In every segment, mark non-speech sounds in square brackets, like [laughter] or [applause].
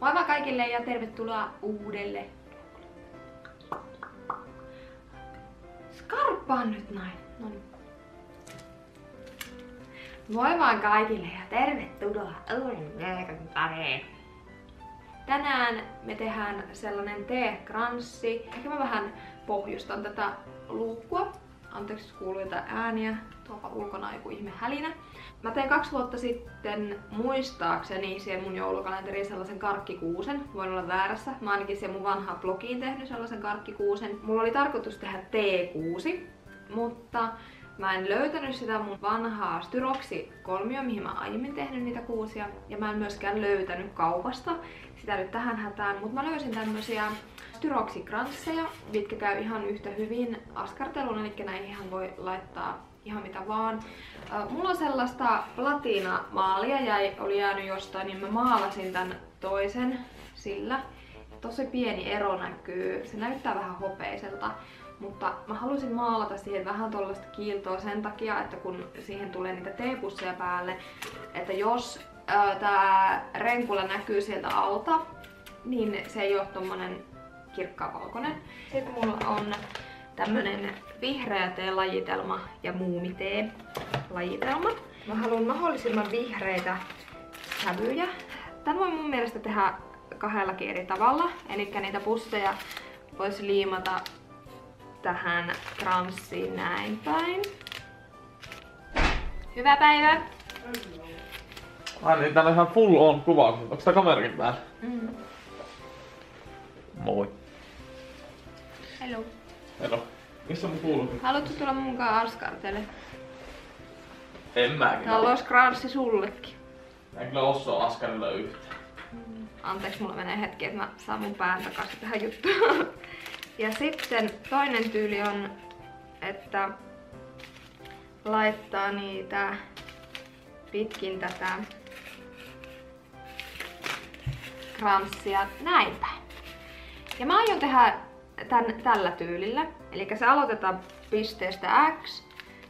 Moi vaan kaikille ja tervetuloa uudelle. Skarppaan nyt näin. No niin. Moi vaan kaikille ja tervetuloa uudelle pariin. Tänään me tehdään sellainen teekranssi. Ehkä mä vähän pohjustan tätä luukkua. Anteeksi, jos kuuluu jotain ääniä. Tuolla ulkona joku ihme hälinä. Mä tein kaksi vuotta sitten muistaakseni siihen mun joulukalenteriin sellaisen karkkikuusen. Voin olla väärässä. Mä ainakin siihen mun vanhaan blogiin tehnyt sellaisen karkkikuusen. Mulla oli tarkoitus tehdä T6, mutta Mä en löytänyt sitä mun vanhaa styroksi kolmio, mihin mä aiemmin tehnyt niitä kuusia. Ja mä en myöskään löytänyt kaupasta sitä nyt tähän hätään. Mutta mä löysin tämmösiä styroksikransseja, mitkä käy ihan yhtä hyvin askartelun, eli näihin ihan voi laittaa ihan mitä vaan. Mulla on sellaista platina-maalia, jäi, oli jäänyt jostain, niin mä maalasin tän toisen sillä. Tosi pieni ero näkyy, se näyttää vähän hopeiselta. Mutta mä halusin maalata siihen vähän tuollaista kiiltoa sen takia, että kun siihen tulee niitä teepusseja päälle, että jos ää, tää renkula näkyy sieltä alta, niin se ei ole tommonen kirkkavalkoinen. Sitten mulla on tämmönen vihreä tee-lajitelma ja muumitee lajitelma. Mä haluan mahdollisimman vihreitä sävyjä. Tän voi mun mielestä tehdä kahdellakin eri tavalla. Eli niitä pusseja voisi liimata tähän transsiin näin päin. Hyvää päivää! Ai niin, täällä on ihan full on kuvaus. Onko tää kamerakin päällä? Mm. Moi. Hello. Hello. Missä mun kuuluu? Haluatko tulla mukaan askartele? En mäkin. Täällä olisi kranssi sullekin. En kyllä osaa askarilla yhtään. Anteeksi, mulla menee hetki, että mä saan mun pään takaisin tähän juttuun. [laughs] Ja sitten toinen tyyli on, että laittaa niitä pitkin tätä kranssia näin päin. Ja mä aion tehdä tän, tällä tyylillä. Eli se aloitetaan pisteestä X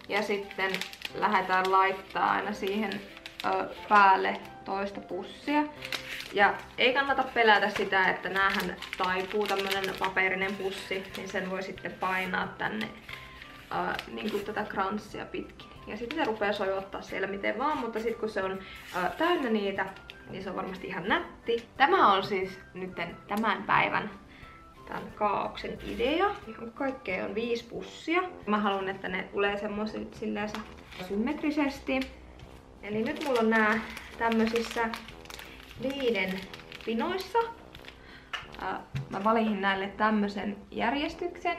ja sitten lähdetään laittaa aina siihen ö, päälle toista pussia. Ja ei kannata pelätä sitä, että näähän taipuu tämmönen paperinen pussi, niin sen voi sitten painaa tänne ää, niin kuin tätä kranssia pitkin. Ja sitten se rupeaa sojottaa siellä miten vaan, mutta sitten kun se on ää, täynnä niitä, niin se on varmasti ihan nätti. Tämä on siis nyt tämän päivän tämän kaauksen idea. Ihan kaikkea on viisi pussia. Mä haluan, että ne tulee semmoiset symmetrisesti. Eli nyt mulla on nää tämmösissä viiden pinoissa. Mä valitin näille tämmösen järjestyksen.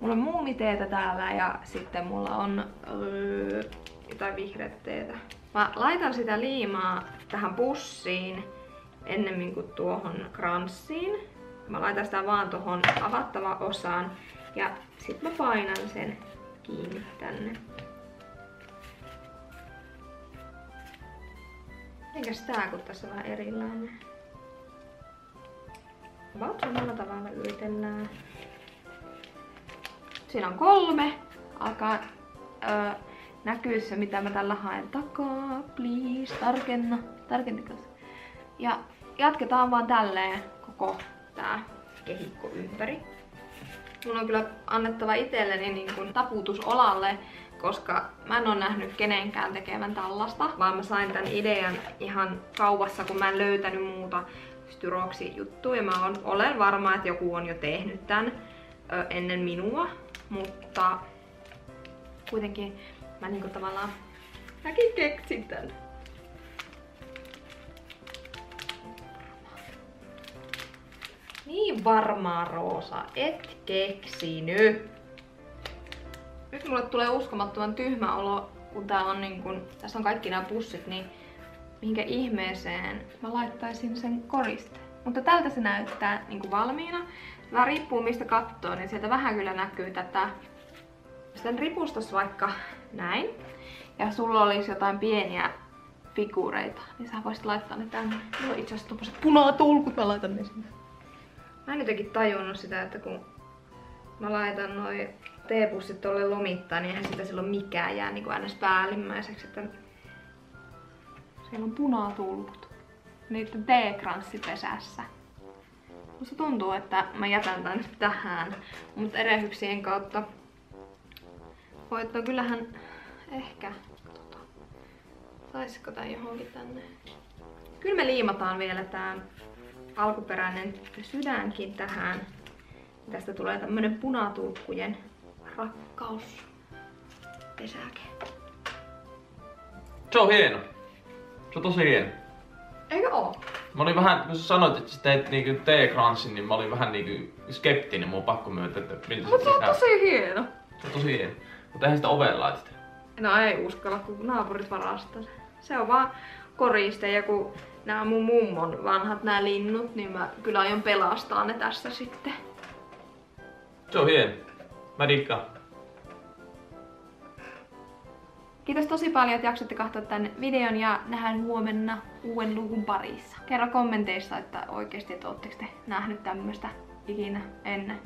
Mulla on muumiteetä täällä ja sitten mulla on öö, jotain vihreätä teetä. Mä laitan sitä liimaa tähän pussiin ennemmin kuin tuohon kranssiin. Mä laitan sitä vaan tuohon avattava osaan ja sitten mä painan sen kiinni tänne. Mitenkäs tää, kun tässä on vähän erilainen? About samalla tavalla yritellään. Siinä on kolme. Alkaa öö, näkyy se, mitä mä tällä haen takaa. Please, tarkenna. Tarkennikas. Ja jatketaan vaan tälleen koko tää kehikko ympäri. Mun on kyllä annettava itselleni niin kuin taputus olalle, koska mä en oo nähnyt kenenkään tekevän tällaista, vaan mä sain tän idean ihan kaupassa, kun mä en löytänyt muuta styroksi juttuja. Ja mä on, olen varma, että joku on jo tehnyt tän ö, ennen minua, mutta kuitenkin mä niinku tavallaan mäkin keksin tän. Varmaa Roosa, et keksinyt. Nyt mulle tulee uskomattoman tyhmä olo, kun tää on niin kun, tässä on kaikki nämä pussit, niin minkä ihmeeseen mä laittaisin sen koriste. Mutta tältä se näyttää niin valmiina. Vähän riippuu mistä katsoo, niin sieltä vähän kyllä näkyy tätä. Sitten ripustas vaikka näin. Ja sulla olisi jotain pieniä figureita, niin sä voisit laittaa ne tänne. Mulla on itse asiassa tommoset punatulkut, mä laitan ne sinne. Mä en jotenkin tajunnut sitä, että kun mä laitan noin teepussit tuolle lomittaa, niin eihän sitä silloin mikään jää niin kuin päällimmäiseksi. Että siellä on punatulkut. niiden teekranssipesässä. Musta tuntuu, että mä jätän tän tähän, mutta erehyksien kautta voittaa kyllähän ehkä tota, saisiko tän johonkin tänne. Kyllä me liimataan vielä tää alkuperäinen sydänkin tähän. Tästä tulee tämmönen punatulkkujen rakkaus pesäke. Se on hieno. Se on tosi hieno. Eikö oo? Mä olin vähän, kun sä sanoit, että sä teit niinku teekranssin, niin mä olin vähän niinku skeptinen, mun pakko myöntää, että miltä Mutta se on näyttää. tosi hieno. Se on tosi hieno. Mutta eihän sitä oveen laiteta. No ei uskalla, kun naapurit varastaa. Se on vaan koriste ja kun nämä mun mummon vanhat nämä linnut, niin mä kyllä aion pelastaa ne tässä sitten. Se on hieno. Mä dikkaan. Kiitos tosi paljon, että jaksoitte katsoa tämän videon ja nähdään huomenna uuden luvun parissa. Kerro kommenteissa, että oikeasti, että ootteko te nähnyt tämmöstä ikinä ennen.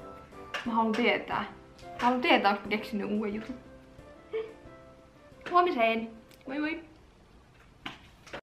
Mä haluan tietää. Mä haluan tietää, onko keksinyt uuden jutun. Huomiseen! Moi moi!